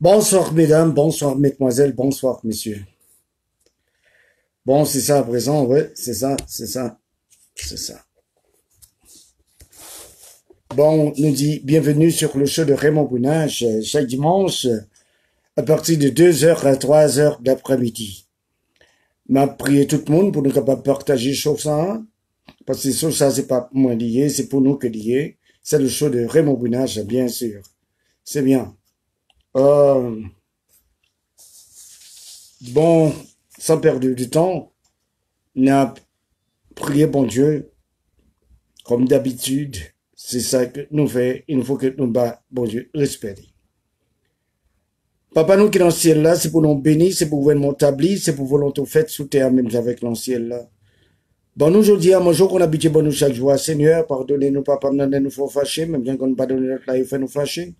Bonsoir mesdames, bonsoir mesdemoiselles, bonsoir messieurs. Bon, c'est ça à présent, ouais, c'est ça, c'est ça, c'est ça. Bon, on nous dit bienvenue sur le show de Raymond Bounage chaque dimanche à partir de 2h à 3h d'après-midi. M'a prié tout le monde pour nous capables de partager ça, parce que ça, c'est pas pour moi lié, c'est pour nous que lié. C'est le show de Raymond Bounage, bien sûr. C'est bien. Euh, bon, sans perdre du temps, on a prié bon Dieu, comme d'habitude. C'est ça que nous fait. Il faut que nous bat bon Dieu respecter. Papa, nous qui dans le ciel là, c'est pour nous bénir, c'est pour mon établir, c'est pour volonté faite sous terre, même avec l'ancien là. Bon, nous, aujourd'hui, à mon jour qu'on habite bon nous chaque jour, Seigneur, pardonnez-nous, papa, nous nous faut fâcher, même bien qu'on ne pas donné notre life, nous fâcher.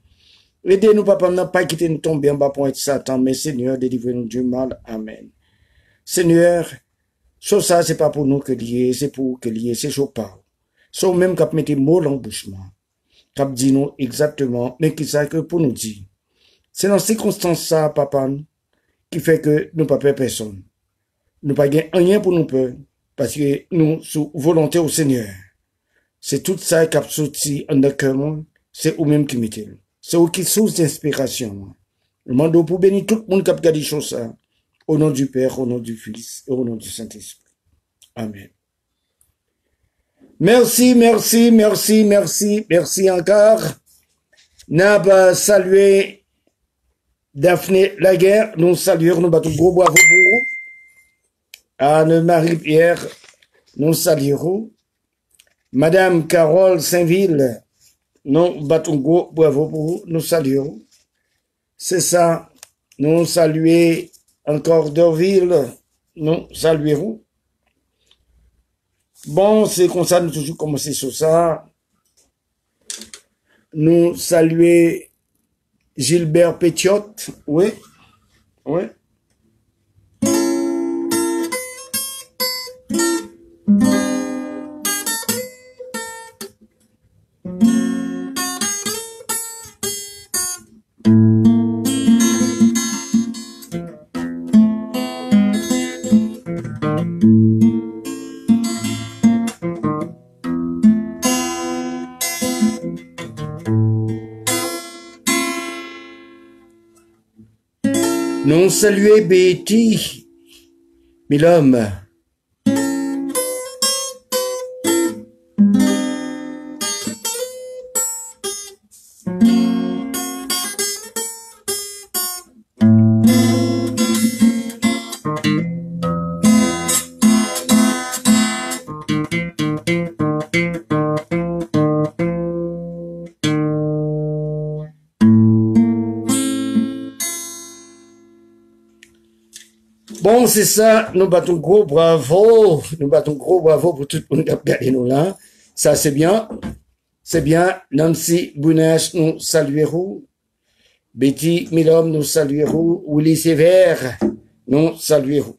Aidez-nous, papa, n'a pas quitté nous tomber en bas pour être Satan, mais Seigneur, délivrez-nous du mal. Amen. Seigneur, chose ça, c'est pas pour nous que lier, c'est pour que lier, c'est chaud pas. Sauf même qu'à mettre mots l'embouchement. Cap dit nous exactement, mais qui ça que pour nous dire. C'est dans ces circonstances ça, papa, qui fait que nous pas peur personne. Nous pas rien pour nous peur, parce que nous, sous volonté au Seigneur. C'est tout ça qui a sorti en cœur, c'est ou même qui mettez. C'est eux qui source d'inspiration. Je demande pour bénir tout le monde qui a regardé ça. Au nom du Père, au nom du Fils et au nom du Saint-Esprit. Amen. Merci, merci, merci, merci, merci encore. N'a salué Daphné Laguerre. Nous saluons, nous battons gros bravo pour vous. Anne-Marie-Pierre, nous saluons. Madame Carole Saint-Ville, nous battons gros bravo pour vous, nous saluons. C'est ça, nous saluons encore Dorville, nous saluons. Bon, c'est comme ça, nous toujours commencer sur ça. Nous saluons Gilbert Pétiot, oui, oui. Non saluer Betty, l'homme. Bon, c'est ça, nous battons gros bravo, nous battons gros bravo pour tout le monde qui a nous là. Ça, c'est bien. C'est bien. Nancy Bounache, nous saluerons. Betty Milom, nous saluerons. Willy Sévère, nous saluerons.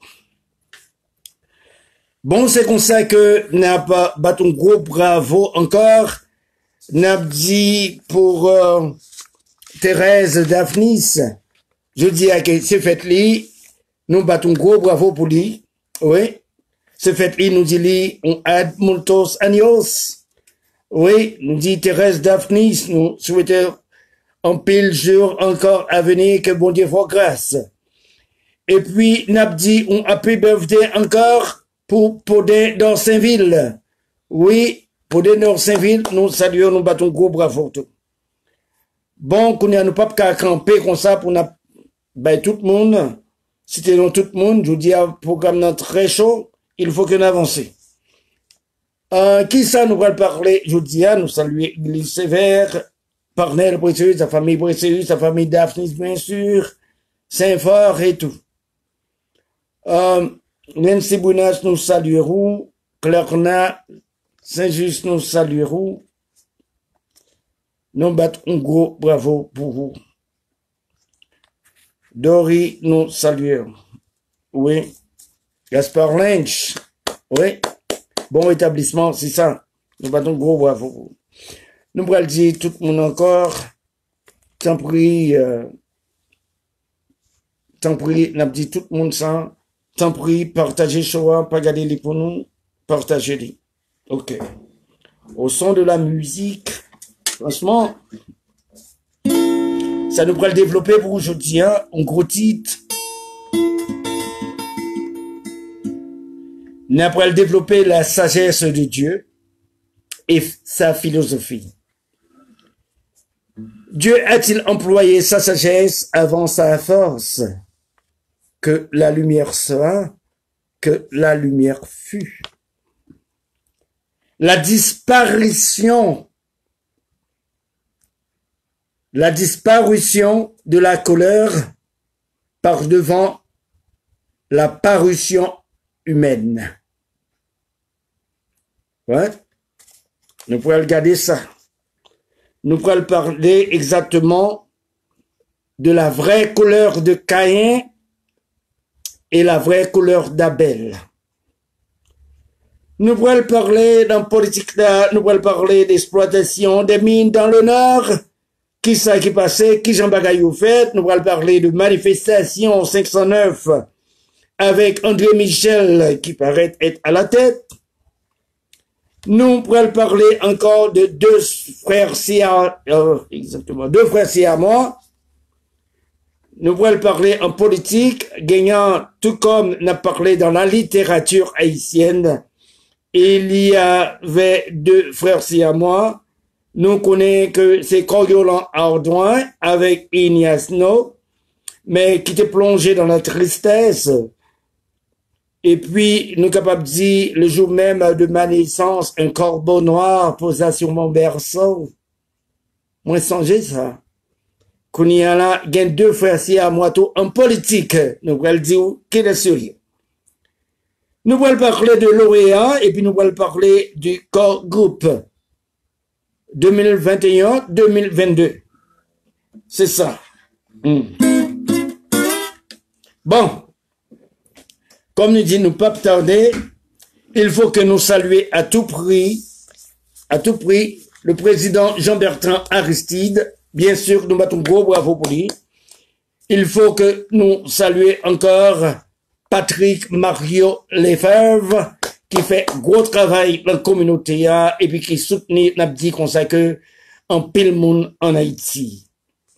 Bon, c'est comme ça que n'a pas battons gros bravo encore. N'a dit pour euh, Thérèse Daphnis, je dis à que c'est fait lui, nous battons gros bravo pour lui. Oui. Ce fait lui nous dit on aide multos años. Oui, nous dit Thérèse Daphnis, nous souhaitons un pile jour encore à venir que bon Dieu fasse grâce. Et puis, n'a dit on happy birthday encore pour Podé dans Saint-Ville. Oui, Podé dans Saint-Ville, nous saluons, nous battons gros bravo tout. Bon, qu'on a nous pas qu'à camper comme ça pour ben, tout le monde. C'était dans tout le monde, je vous dis un programme très chaud, il faut qu'on avance. Euh, qui ça nous va parler, je vous dis, nous saluer Église Sévère, Parnell sa famille Précieux, sa famille Daphnis, bien sûr, Saint-Fort et tout. Euh, Nancy Bounas, nous saluerons, Clerna, Saint-Just, nous saluerons. Nous battons gros bravo pour vous. Dory, nous saluons. Oui. Gaspard Lynch. Oui. Bon établissement, c'est ça. Nous battons gros bravo. Nous allons dire tout le monde encore. Tant pris, euh, pis, n'a dit tout le monde ça, tant pis, partagez choix, pas les pour nous, partagez-les. Ok. Au son de la musique, franchement, ça nous pourrait le développer pour aujourd'hui, hein, un gros titre. Nous pourrait développer la sagesse de Dieu et sa philosophie. Dieu a-t-il employé sa sagesse avant sa force? Que la lumière soit, que la lumière fut. La disparition, la disparition de la colère par devant la parution humaine. Ouais. Nous pourrions regarder ça nous allons parler exactement de la vraie couleur de Caïn et la vraie couleur d'Abel. Nous allons parler dans politique nous allons parler d'exploitation des mines dans le nord, qui ça qui passait, qui Jean Bagayou fait, nous allons parler de manifestation 509 avec André Michel qui paraît être à la tête, nous pourrons parler encore de deux frères à euh, exactement, deux frères à moi. Nous pourrons parler en politique, gagnant, tout comme n'a parlé dans la littérature haïtienne. Il y avait deux frères à moi. Nous connaissons que c'est Coriolan Ardouin avec Ignace No, mais qui était plongé dans la tristesse et puis, nous capables de dire, le jour même de ma naissance, un corbeau noir posa sur mon berceau. Moi, songez ça. Qu'on y a là, il y a deux frères si à moi tout en politique. Nous allons dire qu'il est sérieux. Nous allons parler de l'OEA et puis nous allons parler du corps groupe 2021-2022. C'est ça. Hmm. Bon. Comme nous dit, nous pas tarder, il faut que nous saluions à tout prix, à tout prix, le président Jean-Bertrand Aristide. Bien sûr, nous mettons gros bravo pour lui. Il faut que nous saluions encore Patrick Mario Lefebvre, qui fait gros travail dans la communauté et puis qui soutient dit comme ça que en pile monde en Haïti.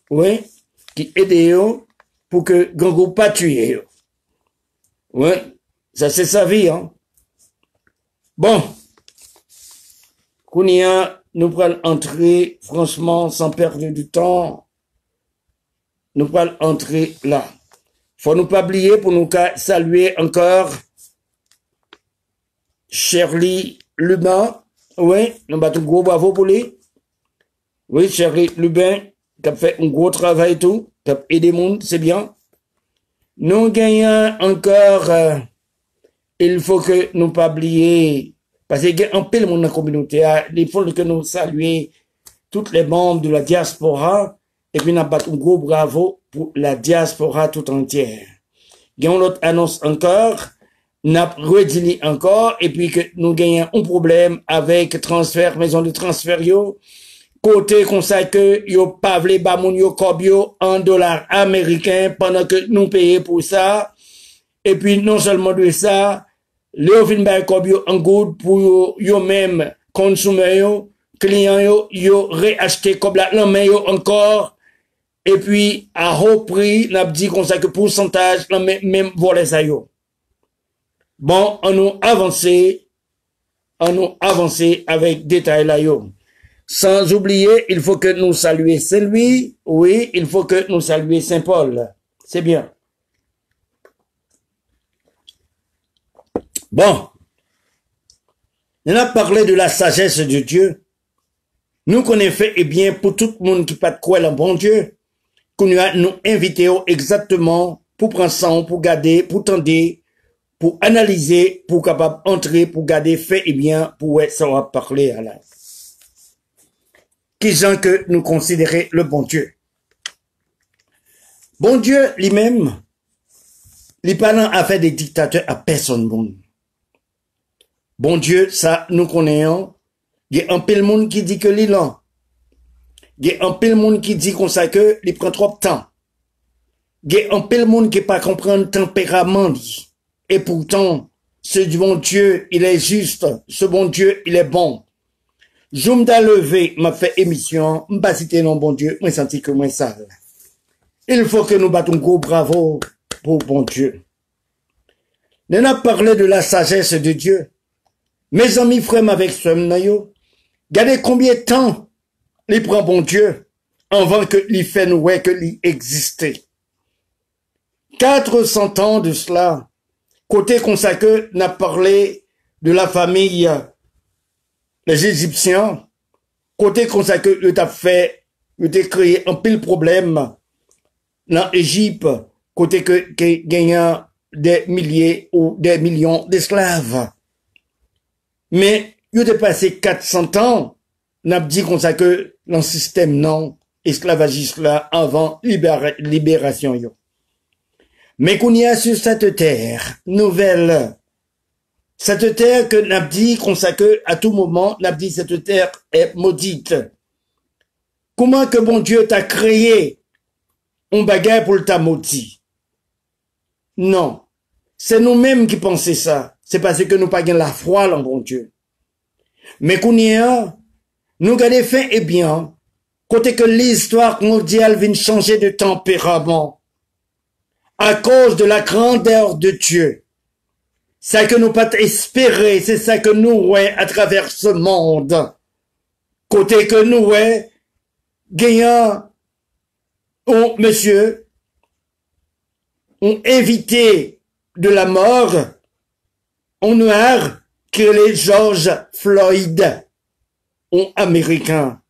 Oui, qui aide pour que Gango pas tué. Oui, ça c'est sa vie. Hein. Bon, Kounia, nous allons entrer, franchement, sans perdre du temps, nous allons entrer là. Faut nous pas oublier pour nous saluer encore Shirley Lubin. Oui, nous battons gros bravo pour lui. Oui, Shirley Lubin, qui a fait un gros travail et tout, qui a aidé le monde, c'est bien. Nous gagnons encore, euh, il faut que nous pas oublier, parce qu'il y a un peu de monde dans la communauté, hein. il faut que nous saluions tous les membres de la diaspora, et puis nous un gros bravo pour la diaspora tout entière. Il y a une autre annonce encore, nap redini ankor, epi ke nou genyen un problem avek transfer, mezon de transfer yo, kote konsa ke yo pavle ba moun yo kob yo an dolar Ameriken pandan ke nou peye pou sa, epi non solman de sa, le yo fin ba kob yo an goud pou yo, yo menm konsume yo, kliyan yo, yo reachete kob la lanmen yo ankor, epi a ho pri nap di konsa ke pousantaj lanmen menm vole sa yo. Bon on nous avancer on nous avancer avec détail là yo sans oublier, il faut que nous saluions Saint-Louis. Oui, il faut que nous saluions Saint-Paul. C'est bien. Bon. On a parlé de la sagesse de Dieu. Nous connaissons fait, eh bien, pour tout le monde qui pas de croire en bon Dieu, qu'on a nous invité exactement pour prendre ça, pour garder, pour tendre, pour analyser, pour capable entrer, pour garder fait, eh bien, pour ça va parler à la qui gens que nous considérer le bon Dieu. Bon Dieu lui-même, les a fait des dictateurs à personne bon. Bon Dieu, ça, nous connaissons. Il y a un peu de monde qui dit que l'île Il y a un peu de monde qui dit qu'on sait que il prend trop de temps. il y a un peu de monde qui pas comprendre tempérament. Et pourtant, ce bon Dieu, il est juste. Ce bon Dieu, il est bon. Je me levé, m'a fait émission, m'a cité non bon Dieu, m'a senti que moi sale. Il faut que nous battons gros bravo pour bon Dieu. Nous avons parlé de la sagesse de Dieu. Mes amis frères avec ce regardez combien de temps il prend bon Dieu avant que il fait nous que il existait. 400 ans de cela, côté consacré, n'a parlé de la famille les Égyptiens, côté consacré, il a fait, il a créé un pile problème dans l'Égypte, côté que, que gagnant des milliers ou des millions d'esclaves. Mais, il a passé 400 ans, n'a dit ça que dans système non esclavagiste là avant libération. Mais qu'on y a sur cette terre nouvelle, cette terre que n'a dit qu'on que à tout moment, n'a dit cette terre est maudite. Comment que bon Dieu t'a créé un bagage pour le maudit? Non. C'est nous-mêmes qui pensons ça. C'est parce que nous pas la foi en bon Dieu. Mais qu'on y a, nous gardons fin et bien, côté que l'histoire mondiale vient changer de tempérament à cause de la grandeur de Dieu. Ça que nous pas espérer, c'est ça que nous ouais à travers ce monde. Côté que nous ouais, gagnant, on, monsieur, ont évité de la mort, on noir que les George Floyd ont américain.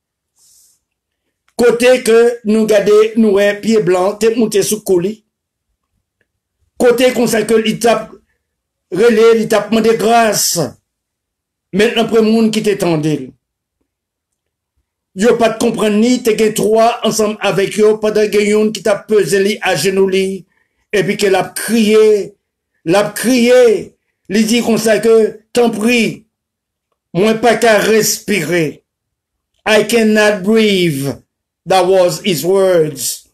Côté que nous gardons, nous, pieds blancs, t'es monté sous coulis. Côté qu'on sait que l'étape, relais, l'étape de grâce. Maintenant, pour le monde qui t'étendait. Yo comprendre ni t'es trois ensemble avec yo, pas de gayon qui t'a pesé à genoux et puis qu'elle a crié, l'a crié, lui dit qu'on sait que, t'en prie, moi pas qu'à respirer. I cannot breathe. That was his words.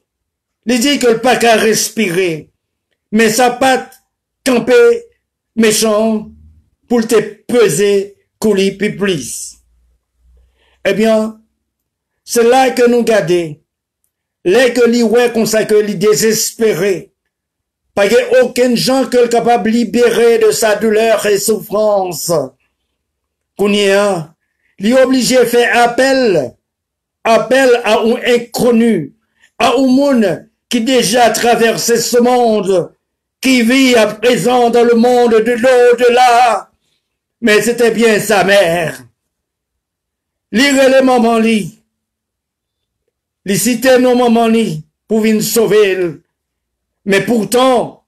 Il dit que pas qu'à respirer. Mais sa patte camper méchant pour te peser coulis puis plus. Eh bien, c'est là que nous gardons. Là que li ouais comme ça que li désespéré. Pas que aucun gens que le capable libérer de sa douleur et souffrance. Qu'on y a, li obligé faire appel appelle à un inconnu, à un monde qui déjà traversé ce monde, qui vit à présent dans le monde de l'au-delà. Mais c'était bien sa mère. Lire les mamans li. Les citer nos mamans li pour venir sauver. Mais pourtant,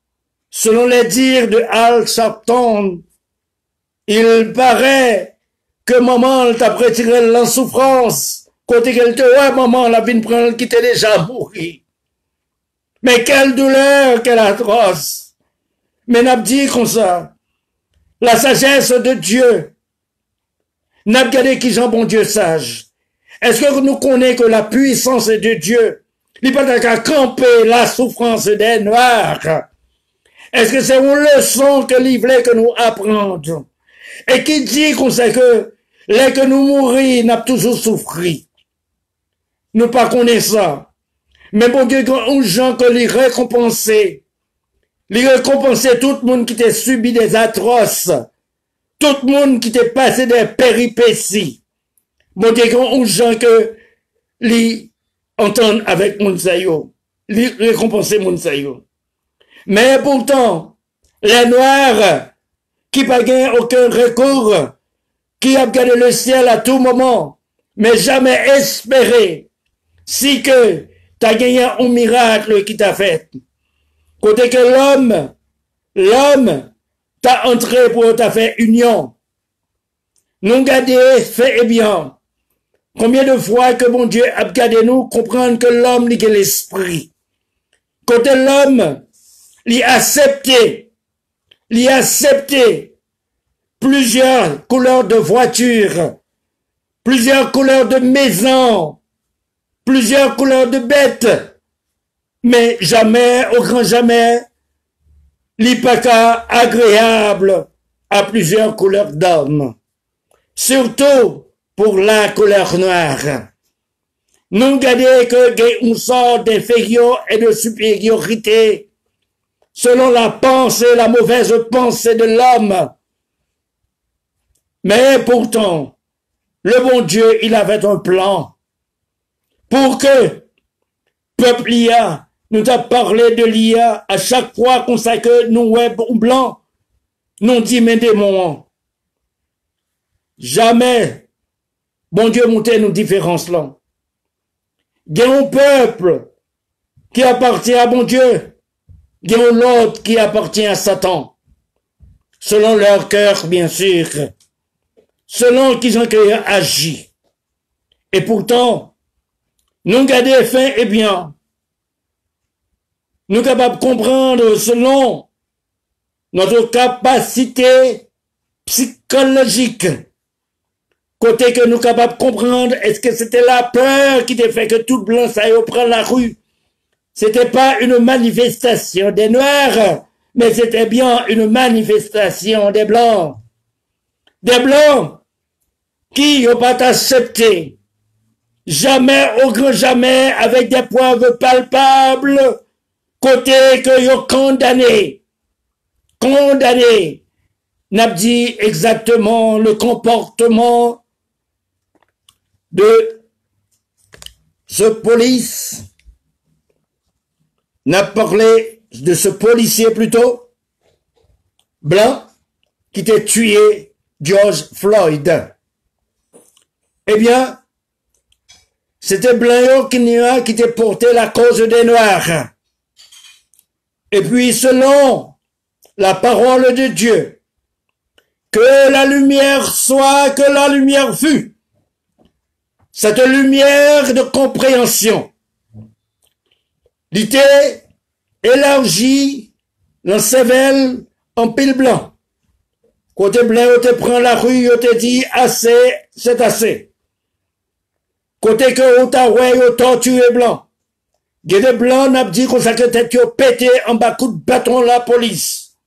selon les dires de Al Sharpton, il paraît que maman t'a retiré la souffrance Côté qu'elle te ouais, maman, la vie prend qui était déjà mouru. Mais quelle douleur, quelle atroce. Mais n'a dit comme ça. La sagesse de Dieu. N'a regardé qui Jean bon Dieu sage. Est-ce que nous connaissons que la puissance de Dieu, il pas qu'à camper la souffrance des Noirs? Est-ce que c'est une leçon que l'il voulait que nous apprenions? Et qui dit qu'on sait que, les que nous mourir, n'a toujours souffri? Nous pas connaissons ça. Mais bon Dieu, quand gens que les récompenser, les récompenser tout le monde qui t'a subi des atroces, tout le monde qui t'a passé des péripéties. Bon Dieu, quand gens que les entendent avec Mounsayo, les récompenser Mounsayo. Mais pourtant, les Noirs, qui pas aucun recours, qui a gardé le ciel à tout moment, mais jamais espéré si que t'as gagné un miracle qui t'a fait. Côté que l'homme, l'homme t'a entré pour t'a fait union. Nous gardez fait et bien. Combien de fois que mon Dieu a gardé nous comprendre que l'homme n'est que l'esprit. Côté l'homme, a accepté, a accepté plusieurs couleurs de voitures, plusieurs couleurs de maisons, plusieurs couleurs de bêtes. mais jamais, au grand jamais, l'ipaka agréable à plusieurs couleurs d'hommes. Surtout pour la couleur noire. Nous gardons que on sort d'inférieur et de supériorité selon la pensée, la mauvaise pensée de l'homme. Mais pourtant, le bon Dieu, il avait un plan pour que peuple IA nous a parlé de l'IA à chaque fois qu'on sait que nous web ou blanc, nous dit mais démons. Jamais, bon Dieu montait nos différences là. Il y a un peuple qui appartient à bon Dieu. Il y a l'autre qui appartient à Satan. Selon leur cœur, bien sûr. Selon qu'ils ont agi. Et pourtant, nous gardons fin et bien. Nous capables de comprendre selon notre capacité psychologique. Côté que nous capables de comprendre, est-ce que c'était la peur qui t'a fait que tout blanc ça prend la rue? C'était pas une manifestation des noirs, mais c'était bien une manifestation des blancs. Des blancs qui n'ont pas accepté jamais, au grand jamais, avec des preuves palpables, côté que yo condamné, condamné, n'a dit exactement le comportement de ce police, n'a parlé de ce policier plutôt, blanc, qui était tué George Floyd. Eh bien, c'était Blanc qui qui était porté la cause des Noirs. Et puis selon la parole de Dieu, que la lumière soit, que la lumière fût. Cette lumière de compréhension, l'ité élargie dans Sével en pile blanc. Côté blanc, on te prend la rue, on te dit assez, c'est assez. Côté que on t'a ouais, on torture blanc. Guédé Blanc n'a dit qu'on s'est tête pété en bas coup de bâton la police.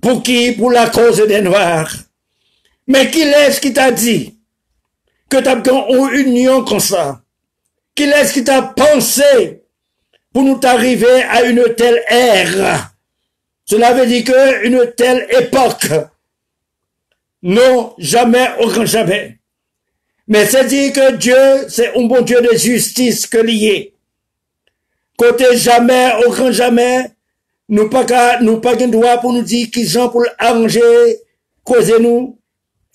Pour qui? Pour la cause des Noirs. Mais qui est-ce qui t'a dit que t'as une union comme ça? Qui est-ce qui t'a pensé pour nous arriver à une telle ère? Cela veut dire que une telle époque. Non, jamais, aucun jamais. Mais c'est dire que Dieu, c'est un bon Dieu de justice que lié. Côté jamais, au grand jamais, nous pas nous pas de droit pour nous dire qui sont pour arranger, causer nous,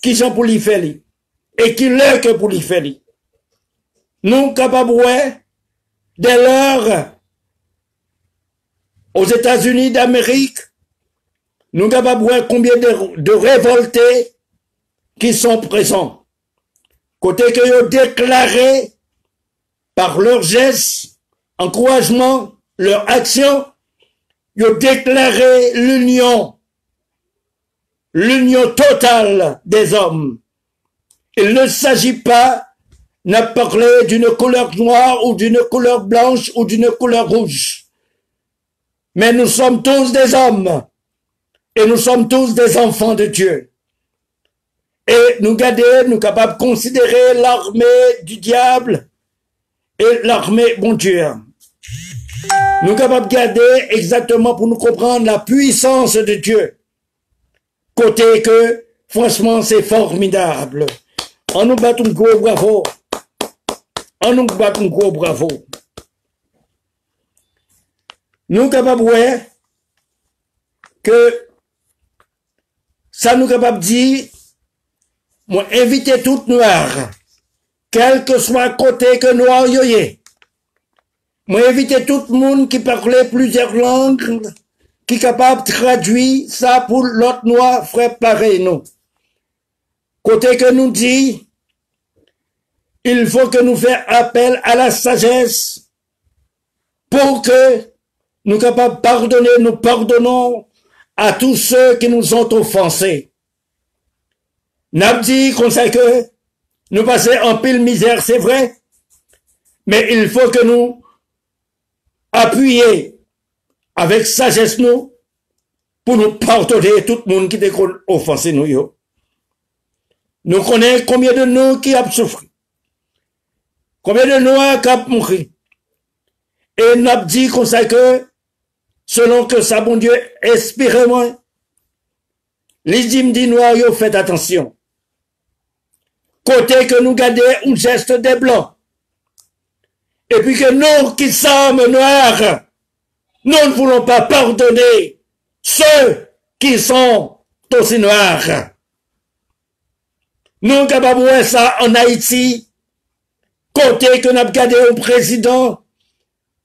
qui sont pour l'y faire et qui l'est que pour l'y faire Nous capables, dès lors, aux États-Unis d'Amérique, nous capables combien de, de révoltés qui sont présents. Côté que ont déclaré par leurs gestes encouragement, leur action, ils ont déclaré l'union, l'union totale des hommes. Il ne s'agit pas de parler d'une couleur noire ou d'une couleur blanche ou d'une couleur rouge. Mais nous sommes tous des hommes et nous sommes tous des enfants de Dieu. Et nous garder, nous capables de considérer l'armée du diable et l'armée bon Dieu. Nous sommes capables de garder exactement pour nous comprendre la puissance de Dieu. Côté que, franchement, c'est formidable. On nous bat un gros bravo. On nous bat un gros bravo. Nous capables de que ça nous capable de dire, moi, inviter tout noir, quel que soit côté que noir yoye, moi, éviter tout le monde qui parlait plusieurs langues, qui est capable de traduire ça pour l'autre noir frère pareil, nous. Côté que nous dit, il faut que nous fassions appel à la sagesse pour que nous capables de pardonner, nous pardonnons à tous ceux qui nous ont offensés. N'a dit qu'on sait que nous passons en pile misère, c'est vrai, mais il faut que nous appuyer avec sagesse nous pour nous pardonner tout le monde qui a offensé nous. Nous connaissons combien de nous qui ont souffert. Combien de nous qui ont mouru. Et nous avons dit comme ça que, selon que ça, bon Dieu, espérez-moi, les dîmes dit noirs, faites attention. Côté que nous gardons un geste des blancs. Et puis que nous qui sommes noirs, nous ne voulons pas pardonner ceux qui sont aussi noirs. Nous capables ça en Haïti, côté que nous avons gardé au président,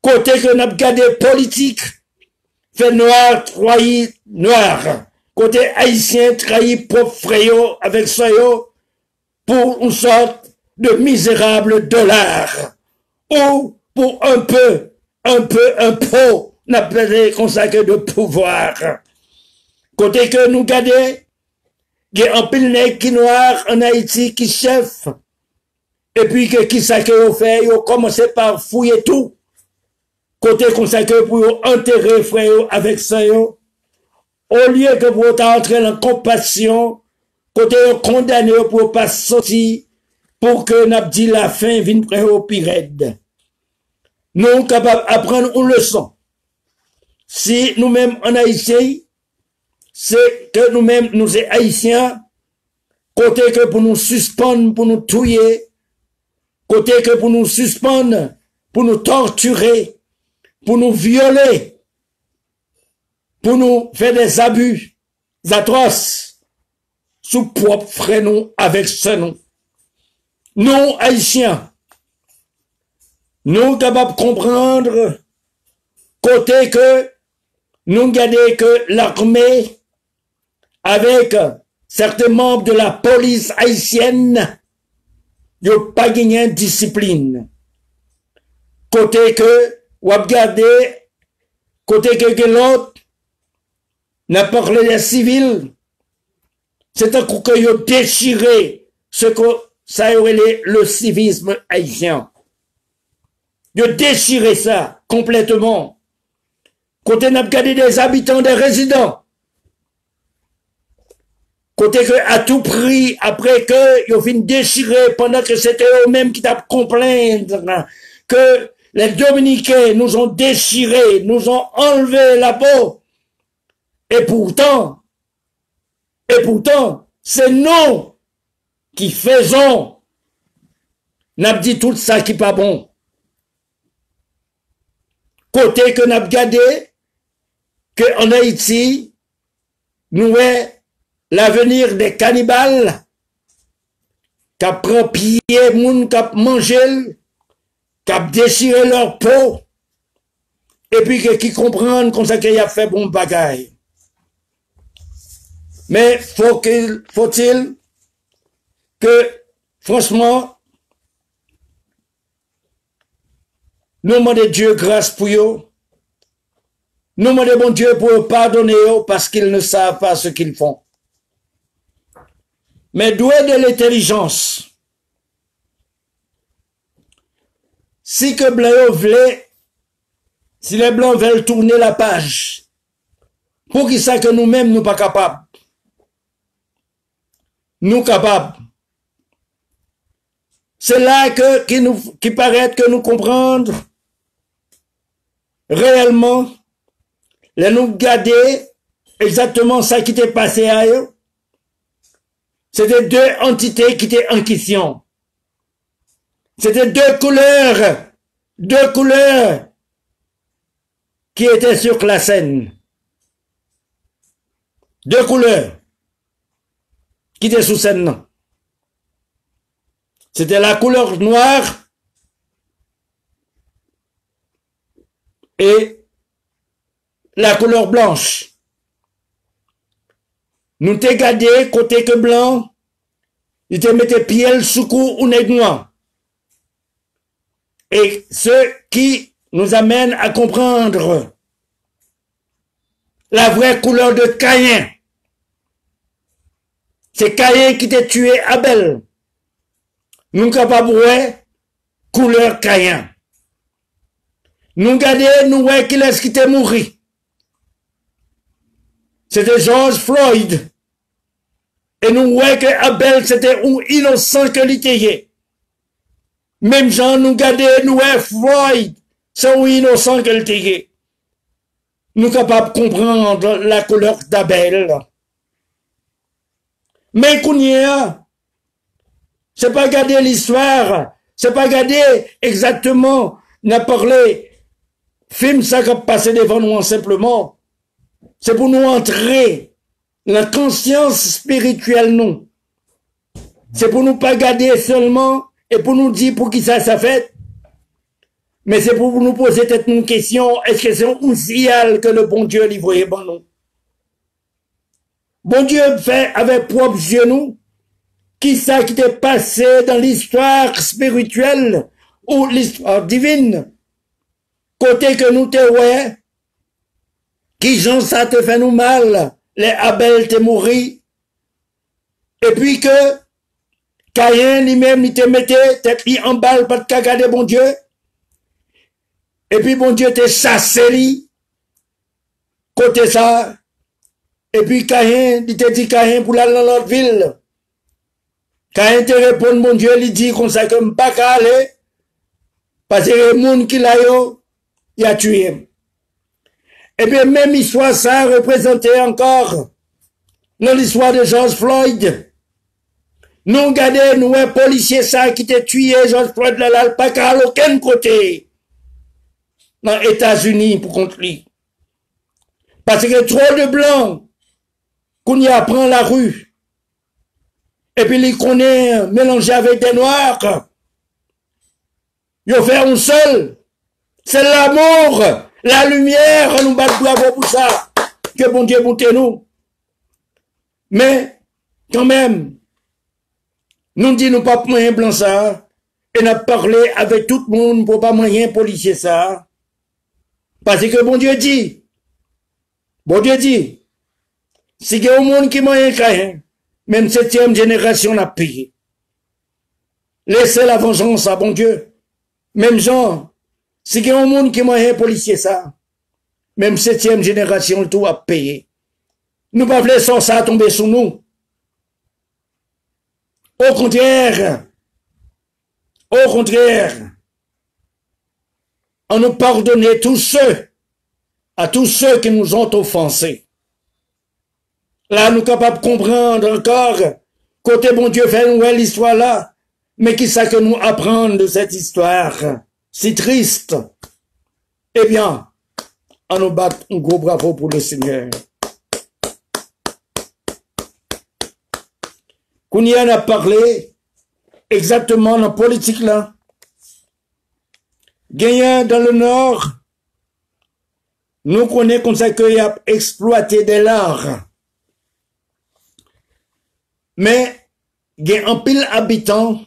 côté que nous avons gardé politique, fait noir, trahi noir. Côté haïtien, trahi propre frère avec ça pour une sorte de misérable dollar. Ou pour un peu, un peu, un pot, n'appelait consacré de pouvoir. Côté que nous gardons, il y a un pile qui noir en Haïti qui chef. Et puis que qui ça que fait, ils ont commencé par fouiller tout. Côté consacré pour enterrer frère avec ça, au lieu que vous entrer en compassion, côté condamné pour pas sortir, pour que n'a dit la fin vienne près au pirède. Nous sommes capables d'apprendre une leçon. Si nous-mêmes en Haïtien, c'est que nous-mêmes, nous sommes haïtiens, côté que pour nous suspendre, pour nous tuer, côté que pour nous suspendre, pour nous torturer, pour nous violer, pour nous faire des abus atroces, sous propre frère avec ce nom. Nous, haïtiens, nous capables de comprendre côté que nous gardons que l'armée avec certains membres de la police haïtienne n'ont pas gagné discipline. Côté que, ou gardé, côté que l'autre n'a parlé des civils, c'est un coup que déchiré ce que ça aurait le civisme haïtien. Ils déchiré ça complètement. Côté n'a des habitants, des résidents. Côté que, à tout prix, après que, ils ont fini déchirer pendant que c'était eux-mêmes qui t'ont complaindre, que les Dominicains nous ont déchirés, nous ont enlevé la peau. Et pourtant, Et pourtant, c'est nous qui faisons, n'a dit tout ça qui pas bon. Côté que n'a gardé, que en Haïti, nous est l'avenir des cannibales, kap pran piye moun, kap manjel, kap desire lor po, epi ke ki kompran kon sa ke ya fe bon bagay. Mais faut-il que, franchement, nous demandons Dieu grâce pour eux. Nous demandons bon Dieu pour pardonner eux parce qu'ils ne savent pas ce qu'ils font. Mais doué de l'intelligence, si que Blanc voulait, si les Blancs veulent tourner la page, pour qu'ils sachent que nous-mêmes, nous pas capables, nous capables. C'est là que, qui nous, qui paraît que nous comprendre réellement, les nous garder exactement ça qui t'est passé à eux. C'était deux entités qui étaient en question. C'était deux couleurs, deux couleurs qui étaient sur la scène. Deux couleurs qui sous scène. C'était la couleur noire et la couleur blanche. Nous t'ai côté que blanc, il te mettait pied sous cou ou noir. Et ce qui nous amène à comprendre la vraie couleur de Caïn. C'est Caïn qui t'a tué Abel. Nous capables couleur Caïn. Nous gardons, nous voyons qui est-ce qui était mort. C'était George Floyd. Et nous voyons que Abel, c'était un innocent que. Même gens nous gardons, nous voyons Floyd. C'est un innocent que l'était. Nous capables de comprendre la couleur d'Abel. Mais qu'on y a, c'est pas garder l'histoire, c'est pas garder exactement, n'a parlé, film ça qui passé devant nous simplement. C'est pour nous entrer la conscience spirituelle, non. C'est pour nous pas garder seulement et pour nous dire pour qui ça ça fait. Mais c'est pour nous poser peut-être une question, est-ce que c'est un signal que le bon Dieu lui voyait bon nous? Bon Dieu fait avec propre genoux qui ça qui t'est passé dans l'histoire spirituelle ou l'histoire divine. Côté que nous te qui gens ça te fait nous mal, les Abel te mourir. Et puis que Caïn lui-même, il te mettait, t'es mis en balle, pas de cagader bon Dieu. Et puis bon Dieu te chassé lui. Côté ça. Et puis Caïn, il te dit Caïn pour aller dans l'autre ville. Il te répond, mon Dieu, il dit comme ça que je pas aller, parce que le monde qui l'a eu, il a tué. Et bien, même histoire ça représenté encore dans l'histoire de George Floyd. Nous regardons, nous, un policier ça qui t'a tué, George Floyd, là, pas qu'à aucun côté. Dans les États-Unis pour contre lui. Parce que trop de blancs, qu'on y apprend la rue, et puis les connaît mélangé avec des noirs. Ils fait un seul. C'est l'amour, la lumière, nous bat bravo pour ça. Que bon Dieu monte nous. Mais, quand même, nous dit nous pas moyen blanc ça. Et nous parlé avec tout le monde pour pas moyen policier ça. Parce que bon Dieu dit, bon Dieu dit, si y a un monde qui moyen rien, même septième génération l'a payé. Laissez la vengeance à bon Dieu. Même Jean, si il y a un monde qui m'a policier ça, même septième génération le tout a payé. Nous pas laisser ça tomber sur nous. Au contraire, au contraire, on nous pardonner tous ceux, à tous ceux qui nous ont offensés. Là, nous capables de comprendre encore, côté bon Dieu fait une nouvelle histoire là, mais qui ça que nous apprendre de cette histoire? Si triste? Eh bien, on nous bat un gros bravo pour le Seigneur. Kounian a parlé exactement dans la politique là. Gagnant dans le nord, nous connaissons comme ça qu'il a exploité des lards mais il y a un pile habitants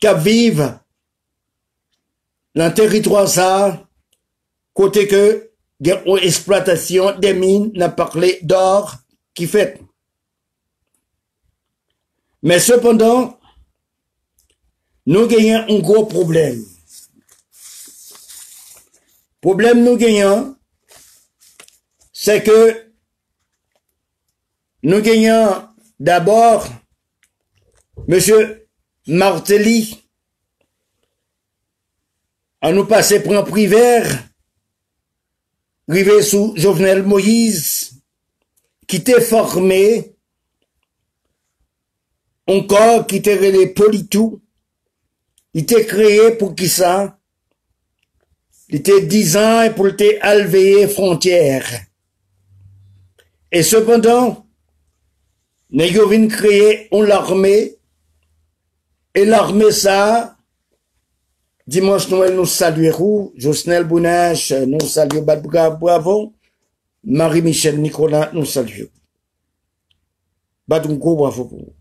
qui vivent dans le territoire ça, côté que exploitation des mines, n'a parlé d'or qui fait. Mais cependant, nous gagnons un gros problème. Problème nous gagnons, c'est que nous gagnons d'abord Monsieur Martelly à nous passer pour un privé, arrivé sous Jovenel Moïse, qui t'est formé, encore qui t'est relé politou, il t'est créé pour qui ça? Il était dix ans et pour te alvéer frontières. Et cependant, nous vin créer une armée, et l'armée ça, dimanche Noël nous saluons, Josnel Bounache nous saluons, bravo, Marie-Michel Nicolas nous saluons. Badunko bravo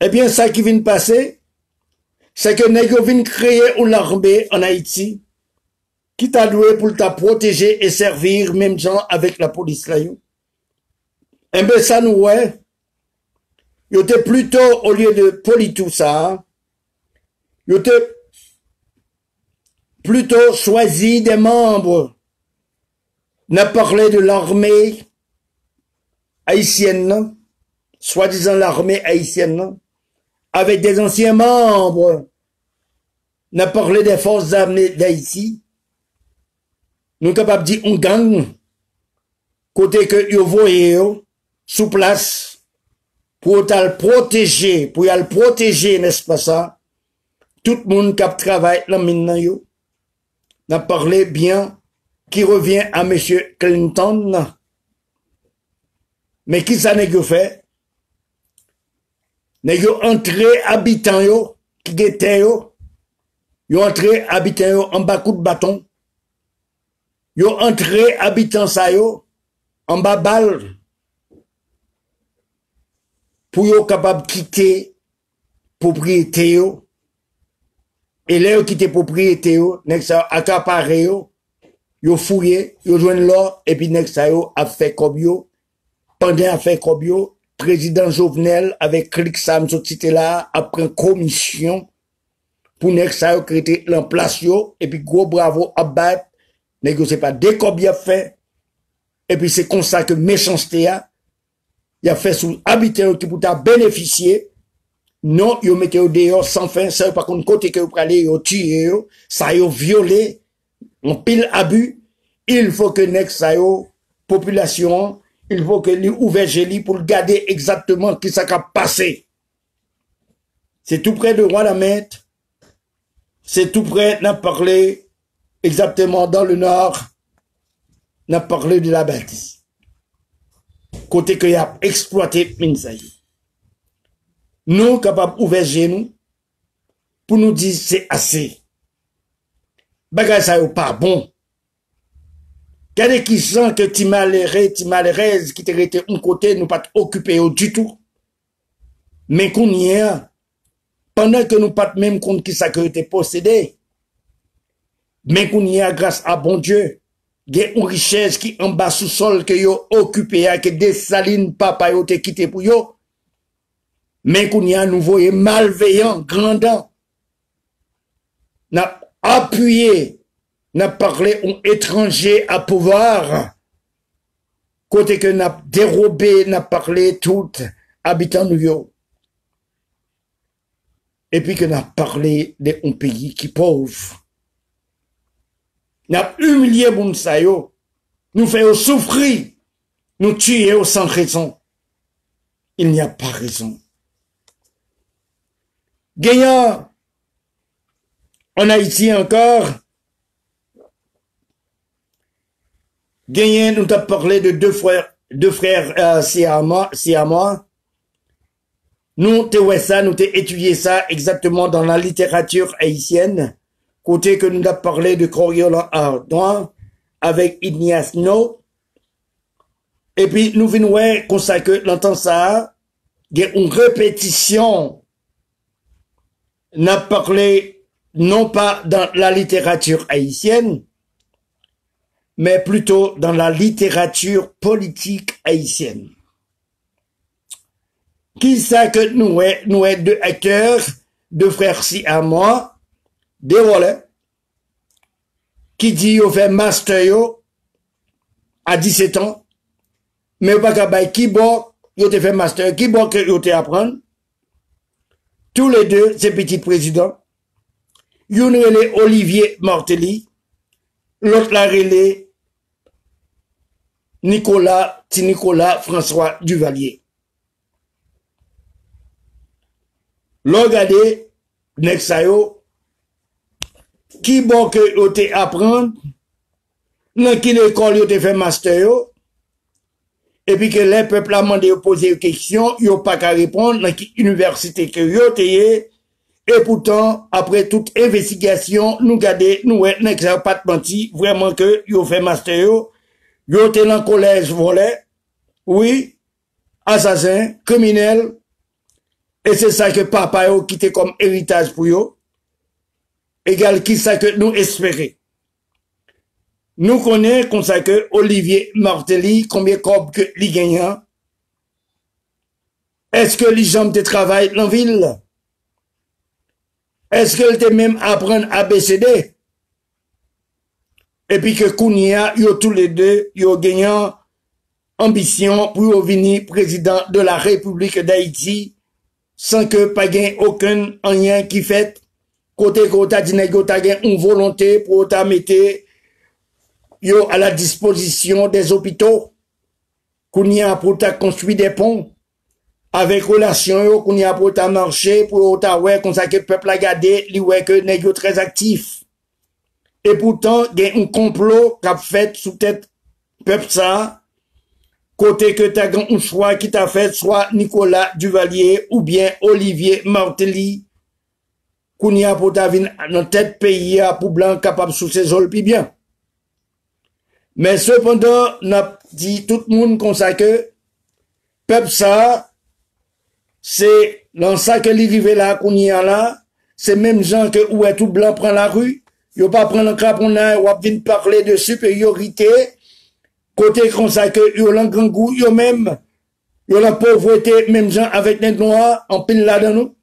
Eh bien, ça qui vient de passer, c'est que nous vin créer une armée en Haïti, qui t'a doué pour t'a protéger et servir, même gens avec la police là, eh nous, ouais, il était plutôt, au lieu de poli tout ça, il était plutôt choisi des membres. N'a parlé de l'armée haïtienne, soi-disant l'armée haïtienne, avec des anciens membres. N'a parlé des forces armées d'Haïti. Nous sommes capables de on gang, côté que vous voyez sous place, pour le protéger, pour le protéger, n'est-ce pas ça? Tout le monde qui travaille dans le n'a parlé bien, qui revient à M. Clinton. Mais qui ça n'est fait? N'est entré habitant yo, qui yo, yo entré habitant yo en bas coup de bâton. Yo entré habitant ça yo, en bas balle. pou yo kapab kite popriyete yo, e le yo kite popriyete yo, nek sa yo akapare yo, yo fouye, yo jwen lor, epi nek sa yo ap fe kob yo, panden ap fe kob yo, prezident Jovenel avek klik sam sot site la ap pren komisyon pou nek sa yo krete l'anplas yo, epi gwo bravo ap bat, nek yo se pa de kob ya fe, epi se konsa ke mechanste ya, il a fait sous habiter qui pour bénéficier, non, yo mette au dehors sans fin, ça par contre côté que vous prenez yo tuer ça yo violé, en pile abus, il faut que nek ça population, il faut que lui ouvert jeli pour garder exactement qui ça a passé. C'est tout près de Roi-la-Mette, c'est tout près, n'a parlé exactement dans le nord, n'a parlé de la bâtisse. kote ke yap eksploate men sa yo. Nou kapap ouve genou pou nou di se ase. Bagay sa yo pa bon. Gade ki jan ke ti malere, ti malerez ki te rete un kote nou pat okupe yo du tout. Men kon yè an, pandan ke nou pat menm kont ki sa ke yo te posede, men kon yè an grase a bon Diyo, a une richesse qui en bas sous sol que yo occupé, que des salines papa yo te quitté pour yo, mais qu'on y a nouveau et malveillant, grandant, n'a appuyé, n'a parlé un étranger à pouvoir, côté que n'a dérobé, n'a parlé tout habitant New York. Et puis que n'a parlé d'un pays qui pauvre. N'a humilié Bounsayo, nous fait souffrir, nous tuer sans raison. Il n'y a pas raison. Gagnant en Haïti encore, Gagnant nous a parlé de deux frères, deux frères euh, moi. Nous, te ça, nous t'ai étudié ça exactement dans la littérature haïtienne, côté que nous a parlé de Coriolan Ardouin avec Ignace No. Et puis, nous venons comme ça ça, il y a une répétition n'a parlé non pas dans la littérature haïtienne, mais plutôt dans la littérature politique haïtienne. Qui sait que nous est, nous est deux acteurs, deux frères si à moi, devole, ki di yo fe master yo, a 17 an, men yo pa kabay ki bo, yo te fe master, ki bo ke yo te apren, tou le de, se petit prezident, yon rele Olivier Martelly, lot la rele Nicolas, ti Nicolas François Duvalier. Lò gade, nek sa yo, ki bon ke yo te apren, nan ki l'ekol yo te fe master yo, epi ke le pepl amande yo pose yo keksyon, yo pa ka repon nan ki universite ke yo te ye, E poutan, apre tout investigasyon, nou gade nou wè nèk sa pat manti, vreman ke yo fè master yo, yo te lan kolèj volè, oui, asasin, kriminel, e se sa ke papa yo kite kom eritaj pou yo, égal qui ça que nous espérons. Nous connaissons comme ça que Olivier Martelly, combien de que gagnant? Est-ce que les gens de travail dans la ville? Est-ce qu'elle te même apprendre ABCD? et puis que Kounia, yo tous les deux, yo gagnant ambition pour venir président de la République d'Haïti sans que pas aucun rien qui fait côté côté dit une volonté pour ta mettre yo à la disposition des hôpitaux. Kounia pour ta construire des ponts avec relation yo Kounia pour ta marcher pour ta ouais ça que peuple a gardé li ouais que nèg très actif et pourtant y a un complot qu'a fait sous tête peuple ça côté que tu as un choix qui t'a fait soit Nicolas Duvalier ou bien Olivier Martelly koun ya pou ta vin nan tet peyi ya pou blan kapap sou se zol pi byan. Men sepondan nap di tout moun konsa ke pep sa se nan sa ke li rive la koun ya la se menm jan ke ou e tout blan pran la ru yo pa pran nan krap on a wap vin parle de superiorite kote konsa ke yo lan gangou yo menm yo lan povwete menm jan avek nen noa an pin la dan nou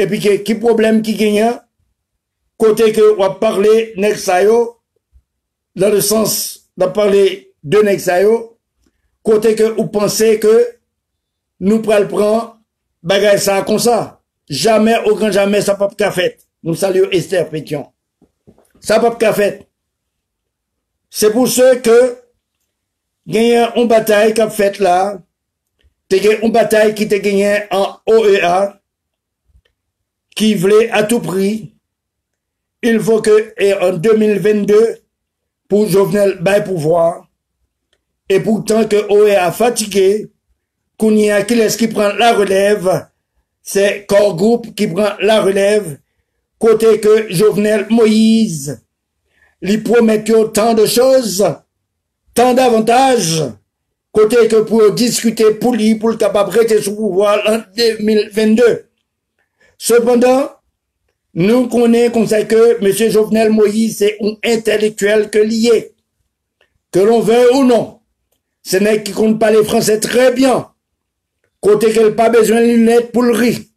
et puis qui problème qui gagne côté que on parler nexayo dans le sens de parler de nexayo côté que vous pensez que nous prenons prendre bagay ça comme ça. Jamais au grand jamais ça pas fait. Nous saluons Esther Pétion. Ça pas pas fait. C'est pour ce que a une bataille qu'a fait là, c'est une bataille qui était gagnée en OEA, qui voulait à tout prix, il faut que, et en 2022, pour Jovenel bail pouvoir, et pourtant que OEA fatigué, qu'on y a qui laisse qui prend la relève, c'est corps groupe qui prend la relève, côté que Jovenel Moïse, lui promet autant de choses, tant d'avantages, côté que pour discuter pour lui, pour le capable rester sous pouvoir en 2022. Cependant, nous connaissons que M. Jovenel Moïse est un intellectuel que lié. Que l'on veut ou non. Ce n'est qui compte pas les Français très bien. Côté qu'elle n'a pas besoin de lunettes pour le riz.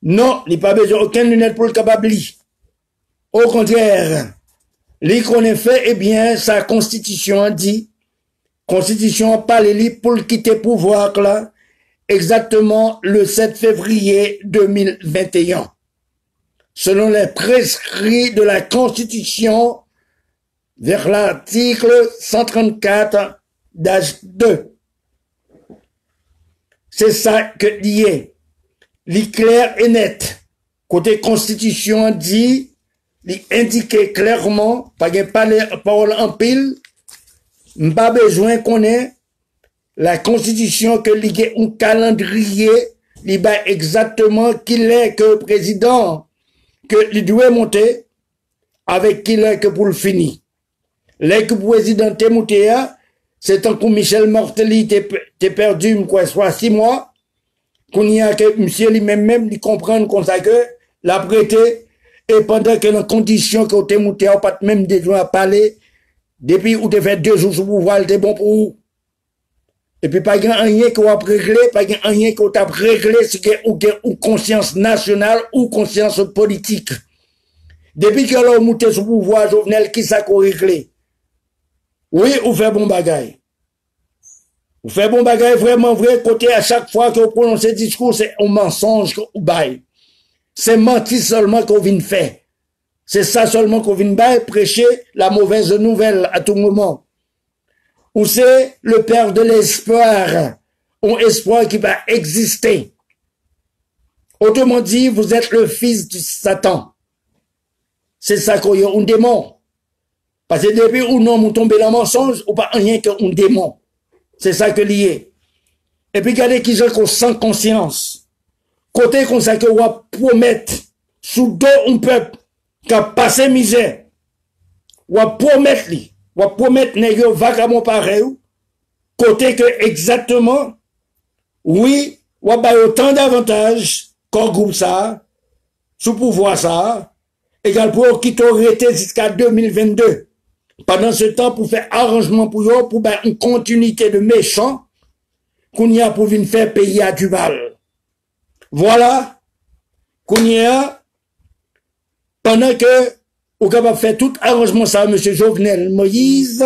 Non, il n'a pas besoin aucune lunette pour le capable Au contraire, Li qu'on fait, eh bien, sa constitution dit, constitution parle pour quitter pouvoir là, exactement le 7 février 2021. Selon les prescrits de la constitution, vers l'article 134 d'âge 2. C'est ça que lié. L'éclair est net. Côté constitution dit, indiquait clairement, pas de parole en pile, pas besoin qu'on ait la constitution que ligue un calendrier, il exactement qu'il est que président, que il doit monter, avec qu'il est que pour le finir. Les que président monté, c'est tant que Michel Mortelli t'es perdu, quoi, soit six mois, qu'on y a que monsieur lui-même, même, il comprend comme ça l'a prêté, et pendant que dans conditions que tu monté, on pas même besoin à parler, depuis où tu fait deux jours sous pouvoir, c'est bon pour. Et puis, pas rien qu'on a réglé, pas rien qu'on a réglé, c'est que ou conscience nationale ou conscience politique. Depuis que l'on monté sous pouvoir, Jovenel, qui ça qu'on réglé? Oui, ou fait bon bagaille? Vous faites bon bagaille vraiment vrai, côté à chaque fois que vous prononcez discours, c'est un mensonge ou bail. C'est mentir seulement qu'on vient faire. C'est ça seulement qu'on vient faire, prêcher la mauvaise nouvelle à tout moment. Ou c'est le père de l'espoir, un espoir qui va exister. Autrement dit, vous êtes le fils du Satan. C'est ça qu'on y a un démon. Parce que depuis où non, vous tombez dans le mensonge, ou pas rien qu'un démon. C'est ça que lié. Et puis regardez qui j'ai sans conscience côté comme ça que on promettre sous dos un peuple qui a passé misère on promettre on promettre nèg vagabond pareil côté que exactement oui on ba autant d'avantages qu'un groupe ça sous pouvoir ça égal pour qui été jusqu'à 2022 pendant ce temps pour faire arrangement pour eux pour une continuité de méchants qu'on y a pour venir faire payer à du mal voilà, Kounia, pendant que ou capable faire tout arrangement ça, monsieur Jovenel Moïse,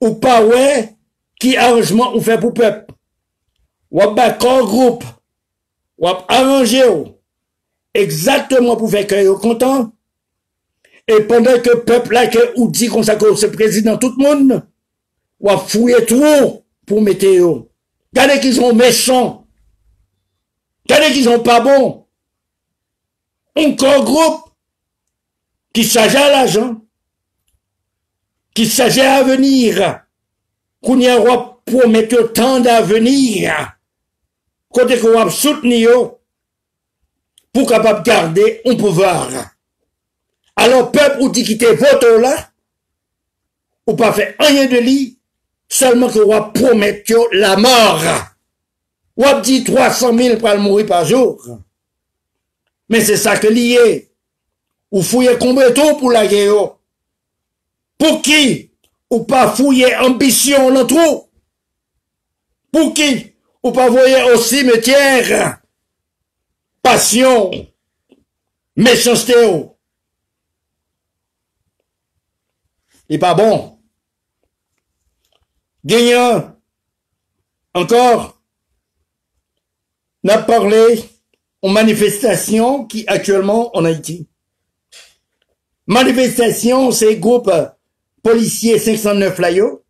ou pas ouais, qui arrangement ou fait pour peuple? Ou pas groupe, ou arranger exactement pour faire que content. Et pendant que peuple là, que ou dit qu'on s'accorde ce président, tout le monde, ou fouiller trop pour mettre Regardez qu'ils sont méchants. Regardez qu'ils sont pas bons. Grand groupe qui s'agit à l'argent, qui s'agit à venir, qu'on y a mettre tant d'avenir, côté qu'on va soutenir pour capable garder un pouvoir. Alors, peuple, ou dit quitter vote là, ou pas fait rien de lui, seulement que va promettre la mort. Ou dit 300 000 pour mourir par jour. Mais c'est ça que lié. Ou combien de pour la guerre. Pour qui? Ou pas fouiller ambition dans trou. Pour qui? Ou pas voyer au cimetière? Passion. Méchanceté. Il pas bon. Gagnant. Encore. N'a parlé aux manifestations qui actuellement en Haïti. Manifestation, c'est groupe policiers 509 Layo.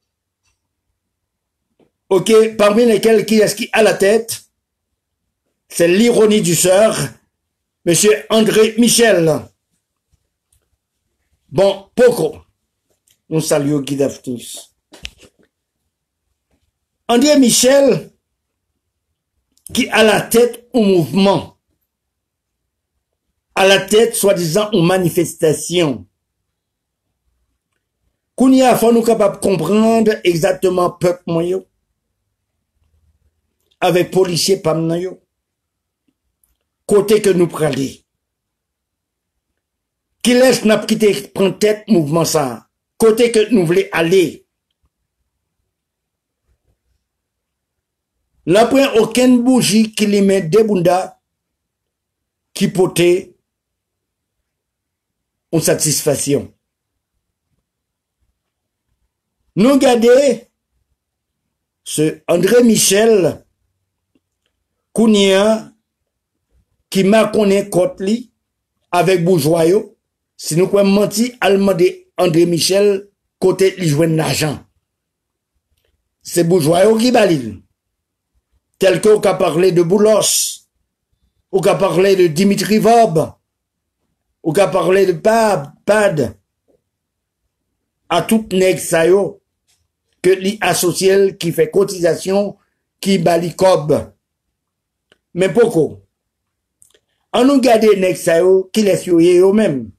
Ok, parmi lesquels qui est-ce qui a la tête? C'est l'ironie du sort, monsieur André Michel. Bon, Poco. Nous saluons Guy tous. André Michel, qui a la tête au mouvement à la tête, soi-disant, aux manifestations. Kounia, faut nous capable comprendre exactement peuple moyo. Avec policiers pam Côté que nous prenons. Qui laisse n'a quitté prendre tête mouvement ça. Côté que nous voulons aller. Point aucune bougie qui les met des bunda qui potait satisfaction. Nous regardons ce André Michel Kounia qui m'a connu Kotli avec bourgeois si nous pouvons mentir allemand André Michel côté lui jouer l'argent. C'est bourgeois qui balil. Tel qu'on a parlé de Boulos, ou qu'a parlé de Dimitri Vob, ou qu'a parlé de pad, pad, à tout nèg que li qui fait cotisation, qui bali cob. Mais pourquoi? On nous garde nèg sa qui laisse yo yo même.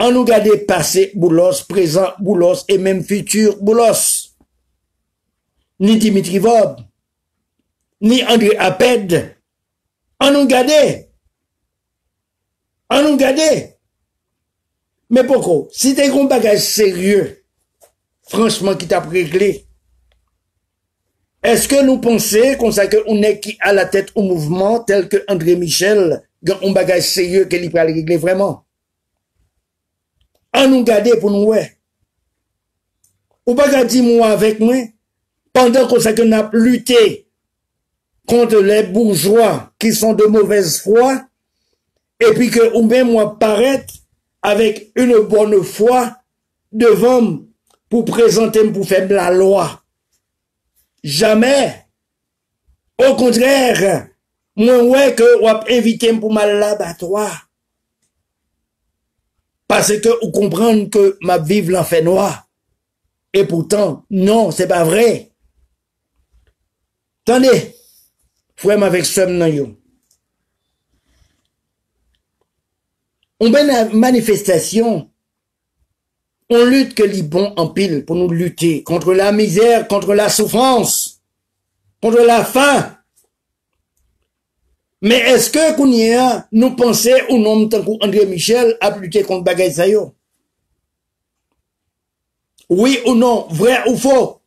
On nous garde passé boulos, présent boulos et même futur boulos. Ni Dimitri Vob, ni André Aped. On nous garde on nous garde. Mais pourquoi? Si t'es un bagage sérieux, franchement, qui t'a réglé, est-ce que nous pensons qu'on sait qu'on est qui à la tête au mouvement tel que André Michel, un bagage sérieux qu'il peut régler vraiment? On nous garde pour nous, ouais. Ou pas dire moi avec moi, pendant qu'on sait qu'on a lutté contre les bourgeois qui sont de mauvaise foi, et puis que ou même moi paraître avec une bonne foi devant pour présenter pour faire la loi. Jamais. Au contraire, moi ouais que ou invité pour mal l'abattoir. Parce que vous comprenez que ma vive l'en fait noir. Et pourtant, non, c'est pas vrai. Attendez, frère avec somme On ben manifestation, on lutte que les bons en pile pour nous lutter contre la misère, contre la souffrance, contre la faim. Mais est-ce que Kounia nous pensait au nom de André Michel à lutter contre Bagay Sayo? Oui ou non, vrai ou faux?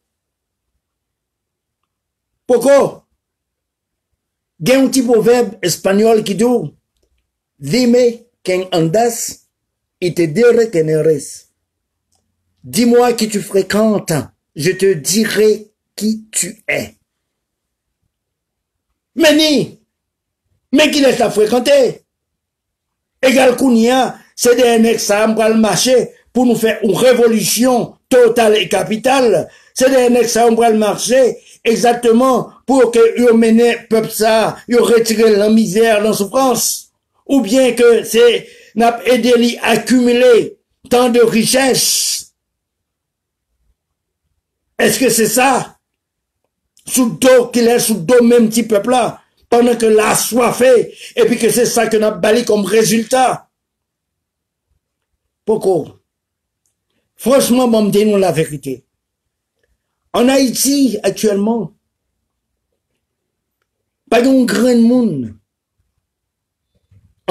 Pourquoi? Il y a un petit proverbe espagnol qui dit, dime quien andas et te dirai que Dis-moi qui tu fréquentes, je te dirai qui tu es. Mais ni, mais qui laisse la fréquenter? Égal Kounia, c'est des mecs ça le marché pour nous faire une révolution totale et capitale. C'est des mecs ça le marché exactement pour que yo mène peuple ça, yo retirer la misère, la souffrance. Ou bien que c'est n'a aidé accumuler tant de richesses est-ce que c'est ça? Sous dos qu'il est sous dos même petit peuple-là, pendant que la fait, et puis que c'est ça que n'a bali comme résultat. Pourquoi Franchement, bon, nous la vérité. En Haïti, actuellement, pas un grand monde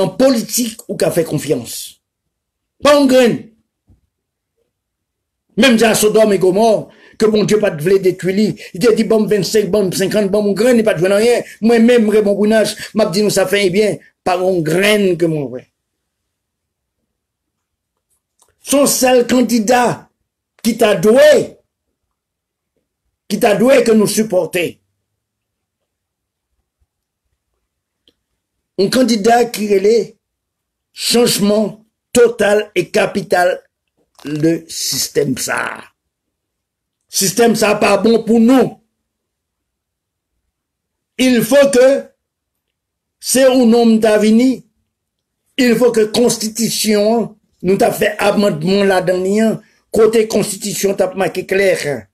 en politique ou qui a fait confiance. Pas un grand. Même dans Sodome et Gomorre, que mon Dieu pas de vle détruire il te dit bon 25 bon 50 bon mon grain n'est pas de rien moi même mon bounage m'a dit nous ça fait bien par mon grain que mon vrai son seul candidat qui t'a doué qui t'a doué que nous supporter un candidat qui est changement total et capital le système ça système ça pas bon pour nous. Il faut que c'est un homme d'avenir. Il faut que constitution nous t'a fait amendement là dedans côté constitution t'a marqué clair.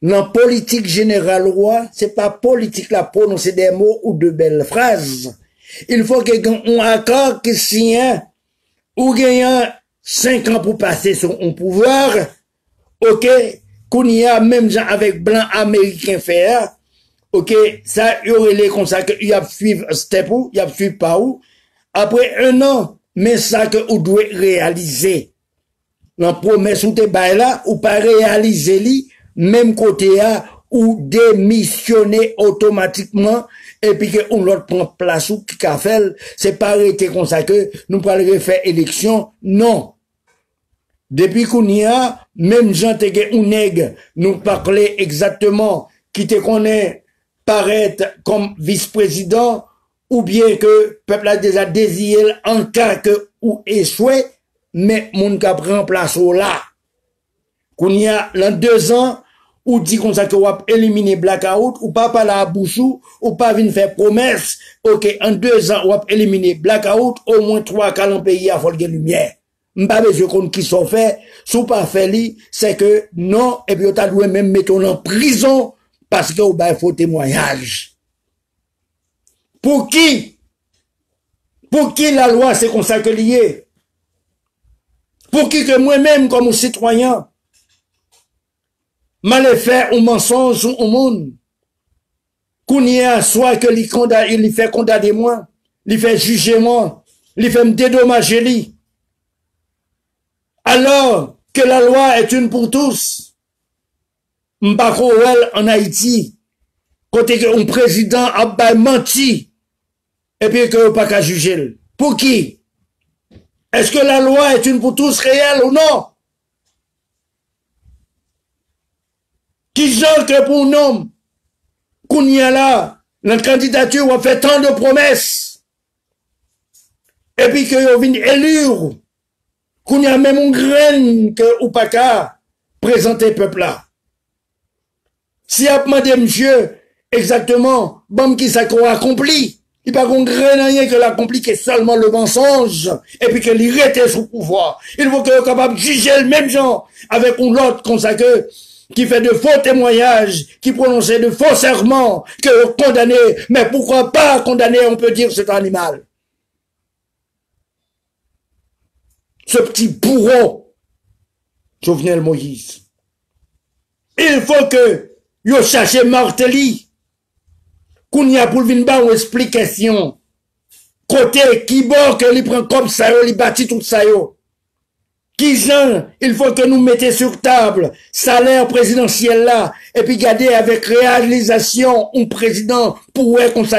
Dans politique générale roi, c'est pas politique la prononcer des mots ou de belles phrases. Il faut que un accord qui signe ou gagne cinq ans pour passer un pouvoir, ok, qu'on y a même avec blanc américain faire, ok, ça, y aurait les comme ça, qu'il y a suivre step ou, il y a suivre pas où. Après un an, mais ça que vous devez réaliser. La promesse ou te là, ou pas réaliser li, même côté a, ou démissionner automatiquement, et puis que on l'autre prend place ou qui a fait, c'est pas arrêté comme que nous pourrions faire élection, non. Depuis qu'on y a, même Jean ou nègre nous parlait exactement qui te connaît paraître comme vice-président ou bien que peuple a déjà désiré en cas que ou échoué, mais mon cap remplace au là. Qu'on y a, l'an deux ans, ou dit qu'on ça que va éliminer blackout, ou pas parler à bouchou, ou pas venir faire promesse, ok, en deux ans, on va éliminer blackout, au moins trois cas dans pays à folger lumière m'pas besoin qu'on qui sont fait, sous pas fait c'est que non, et puis t'a doué même mettre en prison parce que bah, faut témoignage. Pour qui? Pour qui la loi c'est comme lié? Pour qui que moi-même comme citoyen, malefè ou mensonj ou moun, kounye aswa ke li, konda, li fè kondade mwen, li fè juje mwen, li fè mdedomaje li. Alors ke la loi et une pour tous, mpa kouwel an Haiti, kote ke un prezident ap bay manti, epi ke ou pa ka juje l. Pou ki? Eske la loi et une pour tous reyel ou non? Qui genre que pour un homme, qu'on y a là, la candidature a fait tant de promesses, et puis que vient élire qu'on y a même un grain que ou pas qu'à présenter peuple là. Si a demandé monsieur exactement, bon qui ça accompli, il pas qu'on grain rien que l'accompli qui est seulement le mensonge, et puis que était sous pouvoir. Il faut que capable de juger le même genre avec un autre que qui fait de faux témoignages, qui prononce de faux serments, que condamné, mais pourquoi pas condamner, on peut dire, cet animal? ce petit bourreau, Jovenel Moïse. Il faut que yo cherche Martelly, qu'on y a pour une explication. Côté qui bon que lui prend comme ça, il bâtit tout ça yo. Qui il faut que nous mettions sur table? Salaire présidentiel là, et puis garder avec réalisation un président pour consacrer